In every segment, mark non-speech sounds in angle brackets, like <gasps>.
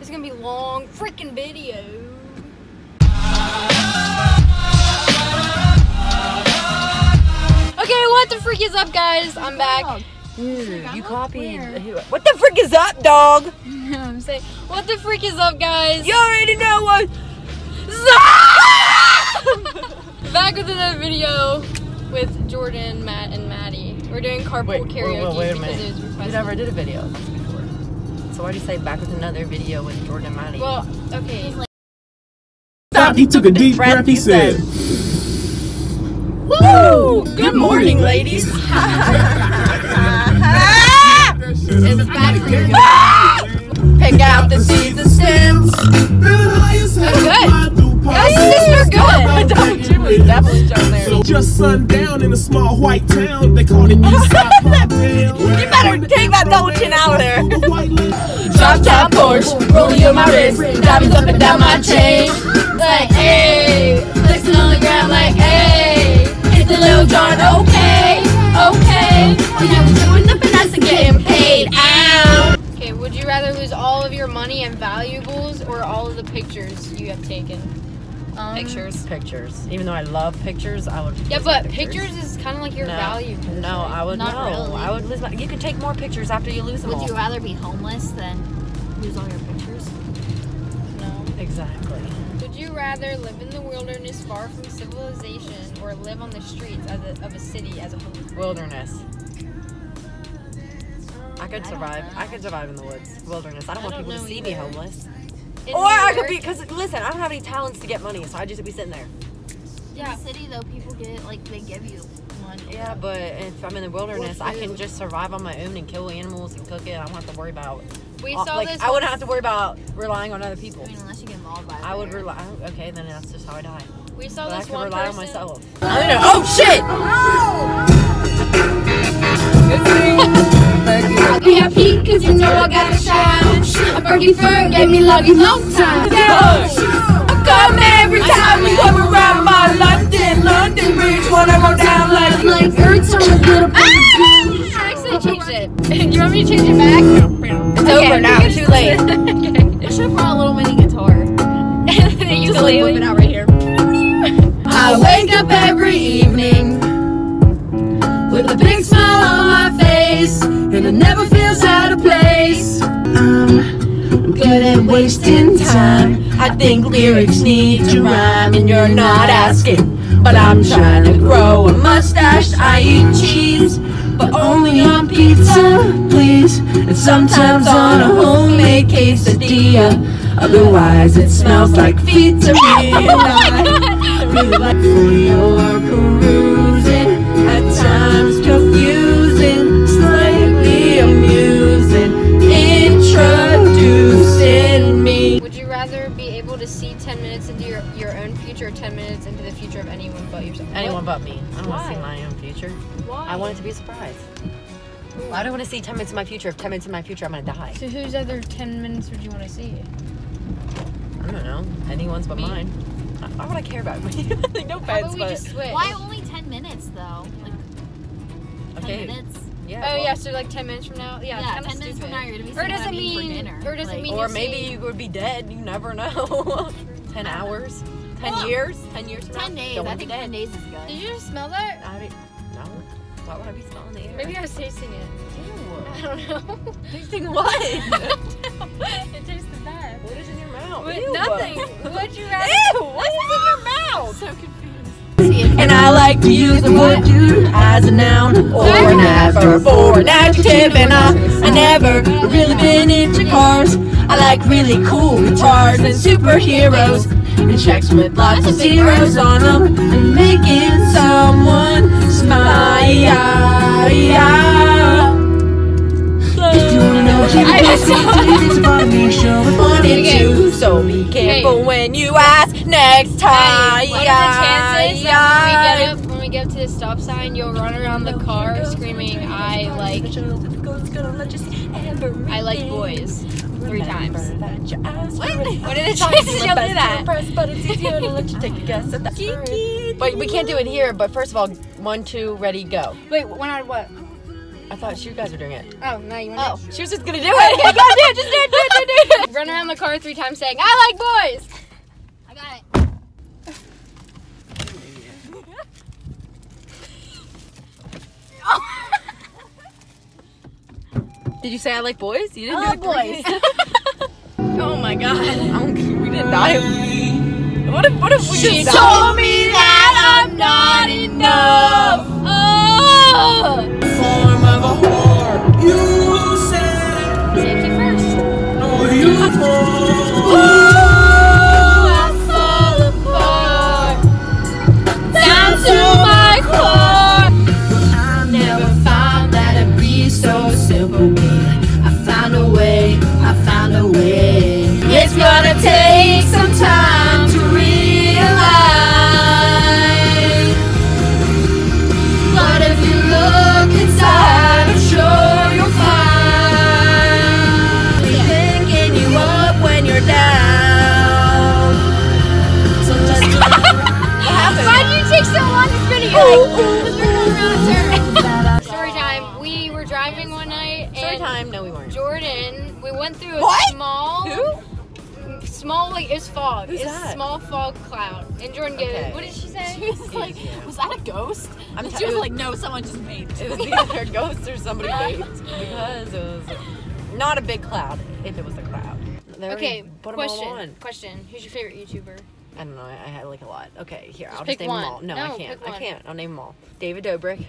It's gonna be long freaking video. Okay, what the freak is up, guys? I'm back. Dude, you copied. What the freak is up, dog? <laughs> I'm saying, what the freak is up, guys? You already know what. <laughs> Back with another video with Jordan, Matt, and Maddie. We're doing carpool Wait, karaoke wait, wait wait a because it minute. was We never did a video of this before. So why do you say back with another video with Jordan and Maddie? Well, okay. Stop. He took a deep Breath, breath. He he said, Woo! Good morning, ladies. <laughs> Pick out the seeds and stems. Sister, Just sundown in a small white town. They call it Eastside <laughs> Pump Town. You better take that double chin out of there. The white lady- Drop top Porsche, rollie on my wrist, diamonds up and down my chain. Like, hey, flexing on the ground like, hey, hit the little John, okay, okay. Well, yeah, we're doing the finesse and getting paid, ow. Okay, would you rather lose all of your money and valuables or all of the pictures you have taken? Um, Pictures. Pictures. Even though I love pictures, I would. Yeah, but pictures is kind of like your No, valuables. no. I would Not no. really. I would lose my. You can take more pictures after you lose them Would all. you rather be homeless than lose all your pictures? No. Exactly. Would you rather live in the wilderness far from civilization or live on the streets of a, of a city as a homeless? Wilderness. I could survive. know. I could survive in the woods. Wilderness. I don't I want don't people to see me homeless. In Or New I could York- be because listen, I don't have any talents to get money, so I just be sitting there. Yeah. In the city though, people get like they give you money. Yeah, but if I'm in the wilderness, I can just survive on my own and kill animals and cook it. I don't have to worry about. We all- saw like this. I wouldn't have to worry about relying on other people. I mean, unless you get mauled by. a I would bear. rely. Okay, then that's just how I die. We saw But I this can one rely on myself. I know. Oh shit! Oh. Okay, I peek cause you know I got a shine. A Fergie fur gave me lucky long time. Come every time you come around my London, London Bridge. Wanna go down like Like every time I get up ah! I actually changed it. <laughs> You want me to change it back? it's over now. Too late. <laughs> It should have brought a little mini guitar. <laughs> you Just like whip it out right here. I wake up every evening good at wasting time. I think lyrics need to rhyme, and you're not asking, but I'm trying to grow a mustache. I eat cheese, but only on pizza, please, and sometimes on a homemade quesadilla. Otherwise, it smells like feet to me. and I really like you're cruising, rather be able to see 10 minutes into your, your own future or 10 minutes into the future of anyone but yourself? Anyone but me. I don't want to see my own future. Why? I want it to be a surprise. I don't want to see 10 minutes in my future. If 10 minutes in my future, I'm going to die. So whose other 10 minutes would you want to see? I don't know. Anyone's but Me? mine. Why would I care about <laughs> me? no How offense, about we but just switch? Why only ten minutes though? Like ten okay. minutes. Yeah. Oh well, yeah, so like 10 minutes from now? Yeah, Yeah, ten minutes stupid. from now you're gonna be Or does it mean or does it Like, mean- Or maybe you would be dead. You never know. <laughs> 10 uh, hours? 10 Well, years? 10 years from now? ten days? I think dead. ten days is good. Did you just smell that? I don't- no. Why would I be smelling the air? Maybe I was tasting it. <laughs> I don't know. Tasting what? <laughs> it tasted bad. what is in your mouth? Ew. nothing. Would you rather? Ew, what's in your mouth? So confused. And I like to use the word dude as a noun or an adverb or an adjective. And I, I never really been into cars. I like really cool guitars and superheroes and checks with lots of zeros on them and making someone smile. If you wanna know what you I just- it's about me, show it wanted to. So be careful when you ask next time. Hey, what are the chances that when we get up, when we get up to the stop sign, you'll run around the car screaming, "I like, I like boys," three times. What? What are the chances <laughs> you'll do that? But it's easier to let you take a guess at that. But we can't do it here. But first of all, one, two, ready, go. Wait, one out of what? I thought you guys were doing it. Oh, no, you want Oh, she was just gonna do it. <laughs> Do it. Just do it. Do it. Do it. Do it. Run run around the car three times saying, I like boys! I got it. Did you say I like boys? You didn't I do it boys. <laughs> oh my god. we didn't die. What if what if we She just told me that I'm not enough! Oh! Time? No, we weren't. Jordan, we went through a What? small, Who? Mm, small like it was fog. Who's it's that? small fog cloud. And Jordan goes, Okay. what did she say? <laughs> She was like, was that a ghost? I'm she was like, no, someone just made It was either a ghost or somebody <laughs> made vaped because it was not a big cloud. If it was a cloud. Okay, put 'em all question. on. Question. Who's your favorite YouTuber? I don't know. I, I had like a lot. Okay, here I'll pick just name one. them all. No, No, I can't. I can't. I'll name them all. David Dobrik,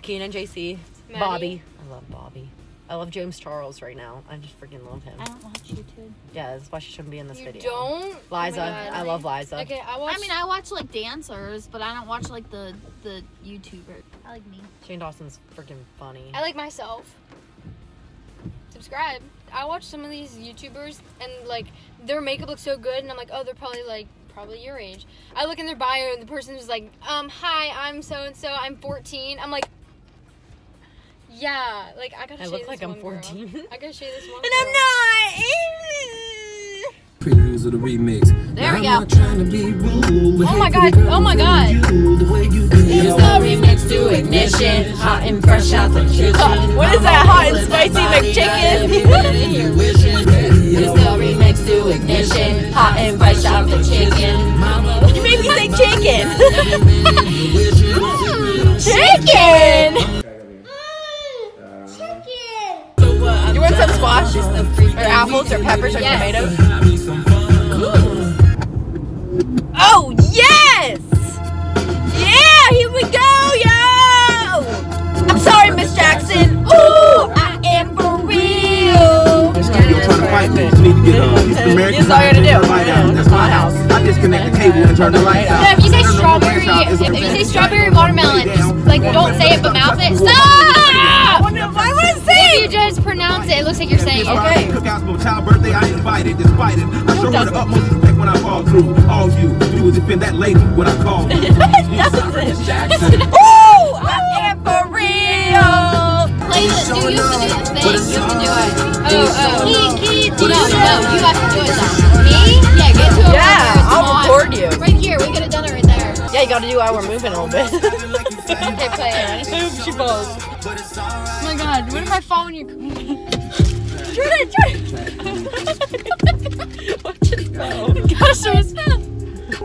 Keenan JC, Maddie? Bobby. I love Bobby. I love James Charles right now. I just freaking love him. I don't watch YouTube. Yeah, that's why she shouldn't be in this You video. don't? Liza, Oh God. I love Liza. Okay, I watched. I mean, I watch like dancers, but I don't watch like the the YouTuber. I like me. Shane Dawson's freaking funny. I like myself. Subscribe. I watch some of these YouTubers and like their makeup looks so good, and I'm like, oh, they're probably like probably your age. I look in their bio, and the person is like, um, hi, I'm so and so, I'm 14. I'm like, yeah, like I gotta. I show look you like this I'm one girl. 14. I gotta show you this one. <laughs> and I'm not. Previews of the remix. There we I'm go. trying to be rude, Oh my God, oh my God. the way you do. It's the remix to ignition, hot and fresh out the kitchen. What is that? Hot and spicy McChicken. It's the <laughs> remix to ignition, hot and fresh out the chicken. You made me say chicken. <laughs> chicken. Or apples or peppers or Yes. tomatoes? Pronounce it, it looks like you're saying it. Okay. Cookouts for child birthday, I invited, despite it. I show her the utmost respect when I fall through. All you do is defend that lady when I call you. You sorry, Miss Jackson. <laughs> Ooh, I am for real. Play the, do you have to do the thing? You have to do it. Oh, oh. Key, key, no, no, you have to do it though. Me? Yeah, get to a Yeah, I'll record you. Right here, we could have done it right there. Yeah, you gotta do while we're moving a little bit. <laughs> Okay, play it. Ready? She falls. Oh my god, what if I fall when you... Jordan, Jordan. what just fell? Gosh, so it's fast.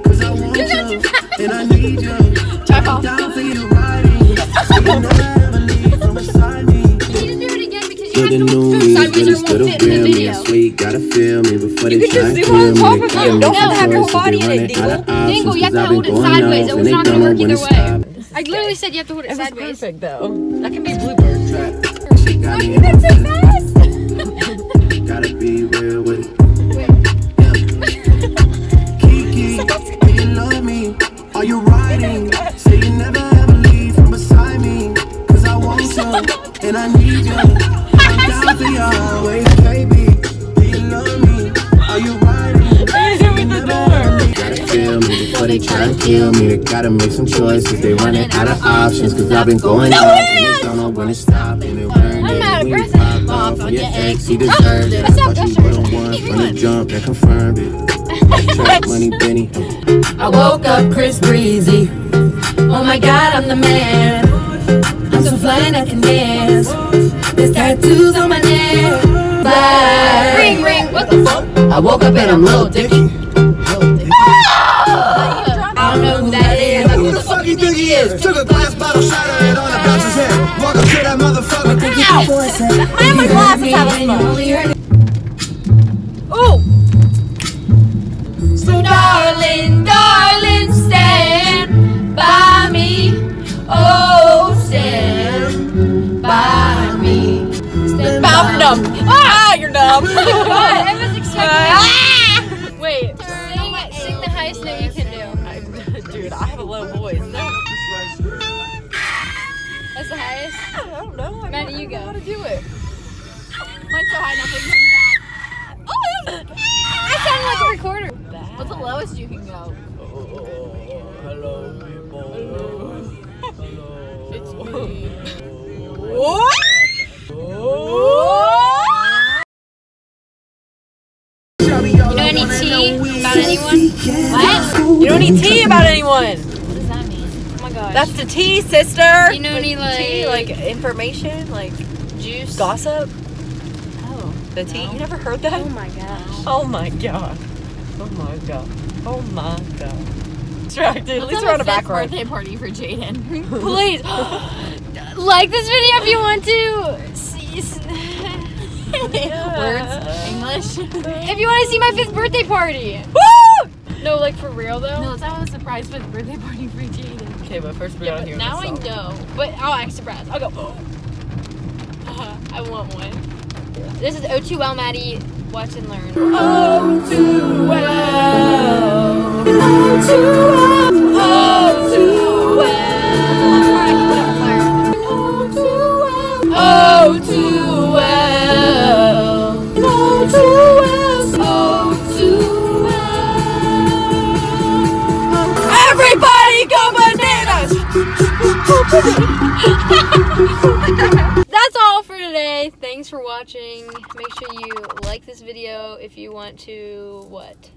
Cause I want you, and I need you. Check off. Down for you riding. So you never leave from beside me. You need to do it again because you have to know move me, sideways or it but won't it's fit in still the feel me. video. I swear you gotta feel me before they You can just kill zoom on top of They Don't have to have your whole body in it, run Dingle. out of options, Dingle, you have to 'cause I've hold it sideways. It was not gonna work either way. Stop. I literally said you have to hold it, It was sideways. perfect though. That can be bluebird. <laughs> Got me <laughs> You got so fast. Gotta be real with it. <laughs> Kiki, do you love me? Are you riding? Say you never ever leave from beside me. Cause I want you, and I need you. They try to kill me. They gotta make some choices. They running out of options. Cause I've been going off and they don't know when to stop. And it burn I'm out of breath. pop off on your ex. He deserved it. I thought you were the one from the jump that confirmed it. Track <laughs> money, Benny. I woke up Chris Breezy. Oh my god, I'm the man. I'm so flying I can dance. There's tattoos on my neck. Fly. Ring, ring. What the fuck? I woke up and I'm Lil Dicky. Don't know who that is. Who the fuck you think he is? Took a glass bottle, shattered it on the bouncer's head. Walk up to that motherfucker. I my glasses have a smoke. Oh! So darling, darling, stand by me. Oh, stand by me. Stand you're dumb. Ah, you're dumb. <laughs> <laughs> That's. I don't know. I Maddie, don't you know go. how to do it. Mine's so high nothing comes out. Oh, I sound like a recorder. What's the lowest you can go? Hello, people. It's me. You know any tea about anyone? What? You don't need tea about anyone. Gosh. That's the tea, sister. you know any like, tea, like information, like juice? gossip. Oh. The tea. You never heard that? Oh my gosh. Oh my god. Oh my god. Oh my god. Distracted. At least we're on a back road. birthday party for Jaden. <laughs> Please <gasps> <gasps> like this video if you want to. See, <laughs> Words. English. <laughs> if you want to see my fifth birthday party. Woo! No, like for real though. No, let's have a surprise fifth birthday party for Jaden. Okay, but first we're yeah, out here. Now I know, but oh, I'll act surprised. I'll go. Oh. Uh, I want one. Yeah. This is O2 well, Maddie. Watch and learn. O2 well. O2 well. O2 well. <laughs> That's all for today. Thanks for watching. Make sure you like this video if you want to what?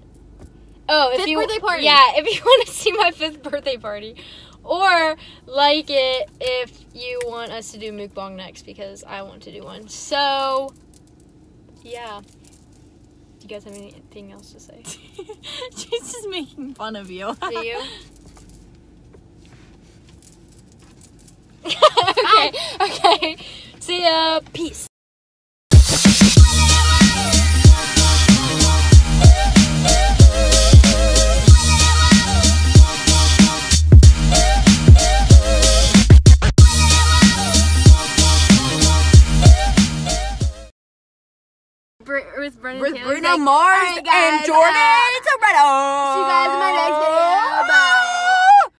Oh, if Fifth you birthday party. Yeah, if you <laughs> want to see my fifth birthday party, or like it if you want us to do mukbang next because I want to do one. So, yeah. Do you guys have anything else to say? <laughs> She's just making fun of you. Do you? <laughs> okay, okay. See ya. Peace. With Brendan With Taylor, Bruno like, Mars "Alright, guys, and Jordan uh, Toretto.